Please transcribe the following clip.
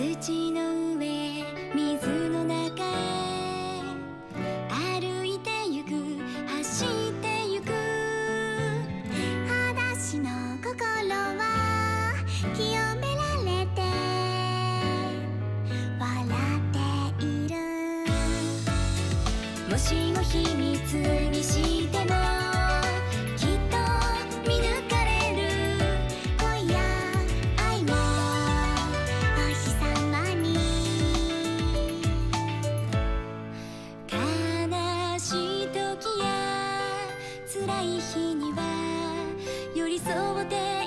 土の上水の中へ歩いてゆく走ってゆく裸足の心は清められて笑っているもしも秘密にし辛い日には寄り添って